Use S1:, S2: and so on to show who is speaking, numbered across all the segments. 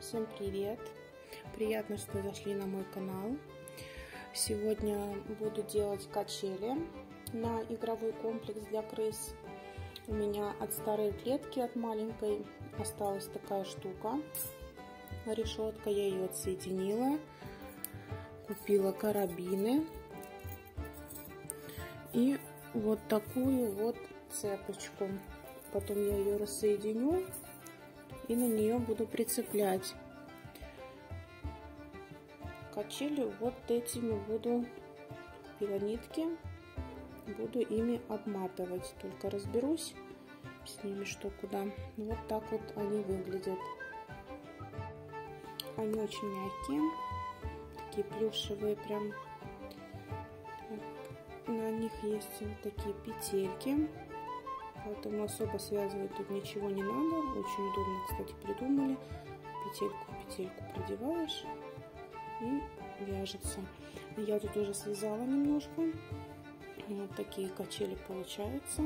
S1: Всем привет! Приятно, что зашли на мой канал. Сегодня буду делать качели на игровой комплекс для крыс. У меня от старой клетки, от маленькой, осталась такая штука. Решетка, я ее отсоединила. Купила карабины. И вот такую вот цепочку. Потом я ее рассоединю и на нее буду прицеплять. Качели вот этими буду пилонитки, буду ими обматывать. Только разберусь с ними что куда. Вот так вот они выглядят. Они очень мягкие, такие плюшевые прям. На них есть вот такие петельки поэтому особо связывать тут ничего не надо. Очень удобно, кстати, придумали. Петельку в петельку продеваешь и вяжется. Я тут уже связала немножко. Вот такие качели получаются.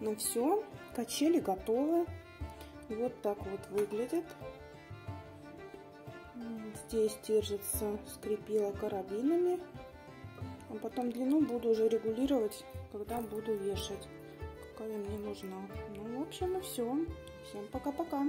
S1: Ну все, качели готовы. Вот так вот выглядит. Здесь держится, скрепила карабинами. А потом длину буду уже регулировать когда буду вешать, какая мне нужна. Ну, в общем, и все. Всем пока-пока.